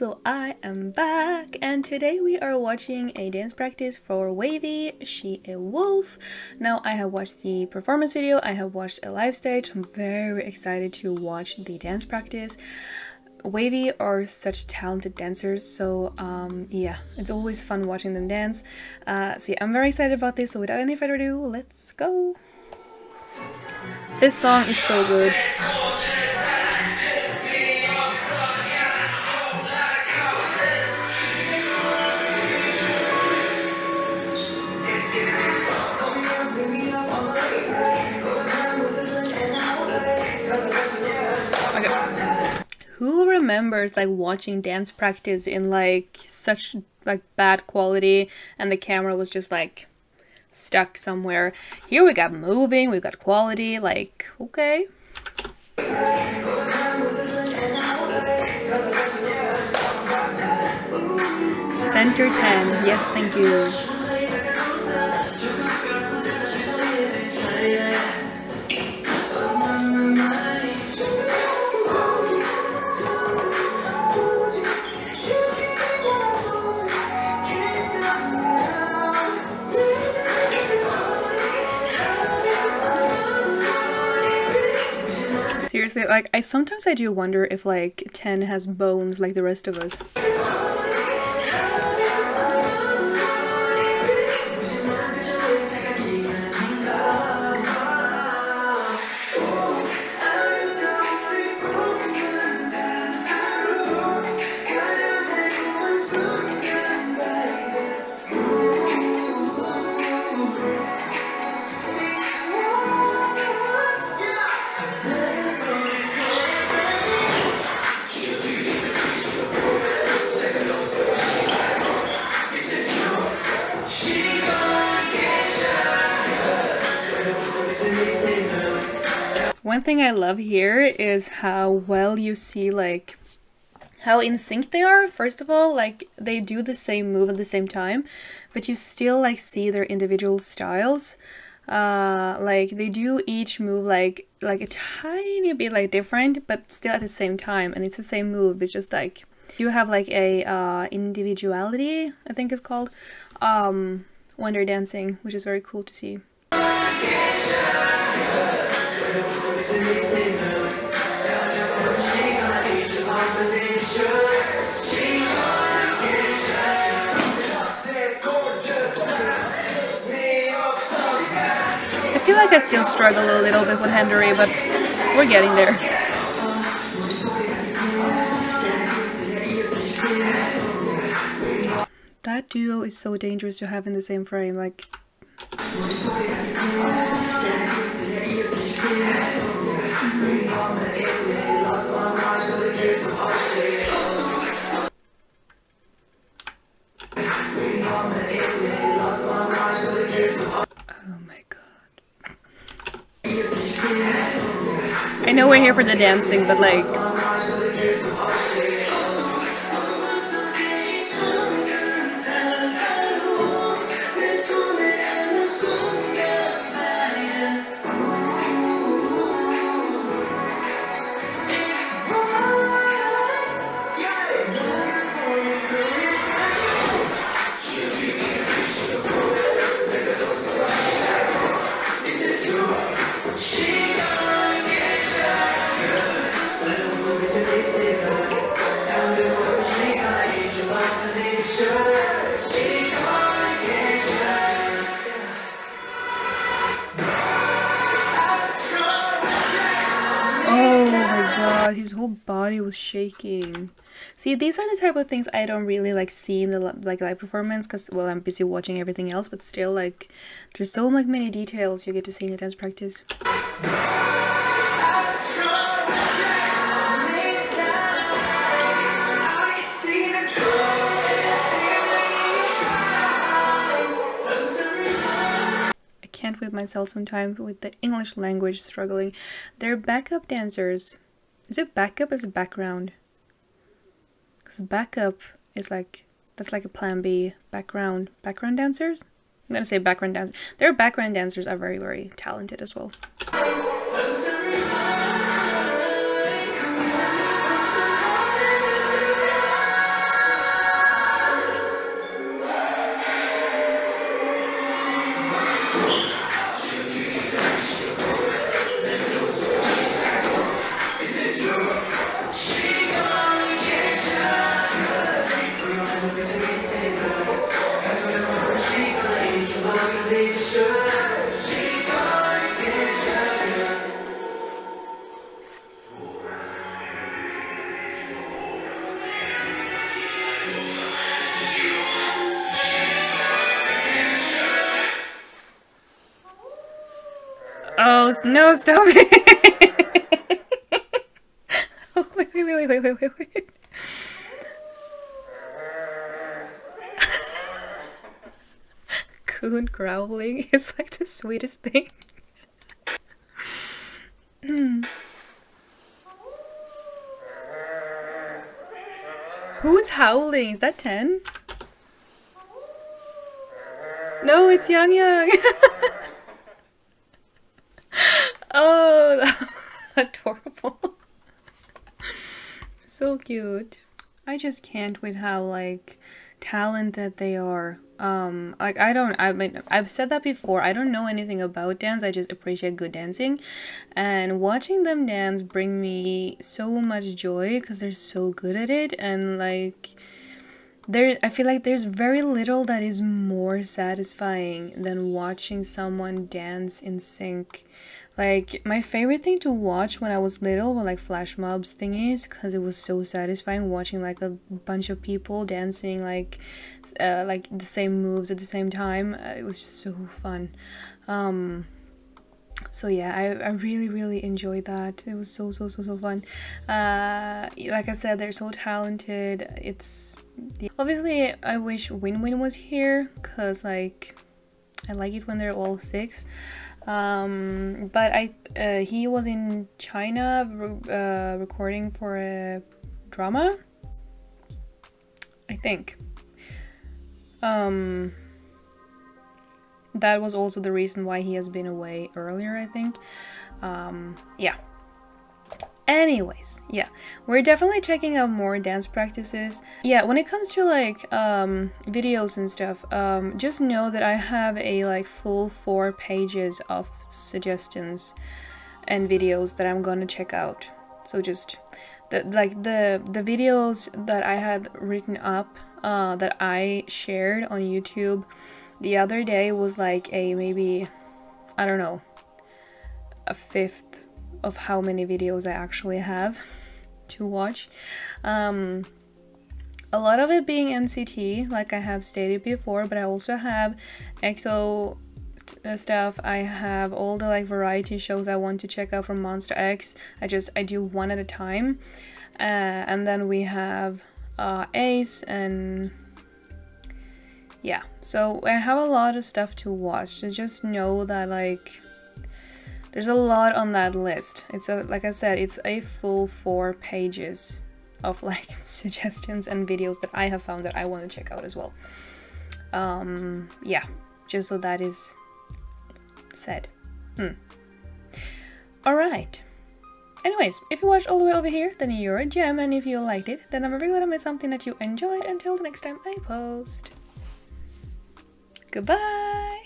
so I am back and today we are watching a dance practice for WayV, She a Wolf. Now I have watched the performance video, I have watched a live stage, I'm very excited to watch the dance practice. WayV are such talented dancers, so um, yeah, it's always fun watching them dance. Uh, so yeah, I'm very excited about this, so without any further ado, let's go! This song is so good. Who remembers like watching dance practice in like such like bad quality and the camera was just like stuck somewhere? Here we got moving we got quality like okay. Center Ten yes thank you seriously, like, I sometimes I do wonder if, like, Ten has bones like the rest of us. One thing I love here is how well you see like how in sync they are. First of all, like they do the same move at the same time, but you still like see their individual styles. Uh, like they do each move like like a tiny bit like different, but still at the same time, and it's the same move. It's just like you have like a uh, individuality, I think it's called, um, when they're dancing, which is very cool to see. I I still struggle a little bit with Hendery, but we're getting there. That duo is so dangerous to have in the same frame, like... we're here for the dancing, but like... god, his whole body was shaking. See, these are the type of things I don't really like see in the like live performance because well, I'm busy watching everything else. But still, like, there's so like many details you get to see in the dance practice. I can't whip myself sometimes with the English language struggling. They're backup dancers. Is it backup as a background? Because backup is like, that's like a plan B. Background, background dancers? I'm gonna say background dancers. Their background dancers are very, very talented as well. Oh no! Stop it! wait, wait, wait, wait, wait, wait, wait. Kun growling is like the sweetest thing. Who's howling? Is that Ten? No, it's Yang Yang. oh, adorable. so cute. I just can't with how like talented they are. Um, like I don't, I mean, I've said that before. I don't know anything about dance. I just appreciate good dancing, and watching them dance bring me so much joy because they're so good at it, and like there I feel like there's very little that is more satisfying than watching someone dance in sync. Like my favorite thing to watch when I was little were like flash mobs thingies because it was so satisfying watching like a bunch of people dancing like uh, like the same moves at the same time. Uh, it was just so fun. Um, so yeah I, I really really enjoyed that it was so so so so fun uh like i said they're so talented it's the, obviously i wish WinWin was here because like i like it when they're all six um but i uh, he was in china uh, recording for a drama i think um that was also the reason why he has been away earlier, I think. Um, yeah. Anyways, yeah, we're definitely checking out more dance practices. Yeah, when it comes to like um, videos and stuff, um, just know that I have a like full four pages of suggestions and videos that I'm gonna check out. So just the like the the videos that I had written up uh, that I shared on YouTube the other day was like a maybe, I don't know, a fifth of how many videos I actually have to watch. Um, a lot of it being NCT, like I have stated before, but I also have EXO uh, stuff. I have all the like variety shows I want to check out from Monsta X. I just I do one at a time, uh, and then we have uh, Ace and yeah so i have a lot of stuff to watch so just know that like there's a lot on that list it's a like i said it's a full four pages of like suggestions and videos that i have found that i want to check out as well um yeah just so that is said hmm all right Anyways, if you watched all the way over here, then you're a gem, and if you liked it, then I'm really glad I made something that you enjoyed. Until the next time I post. Goodbye!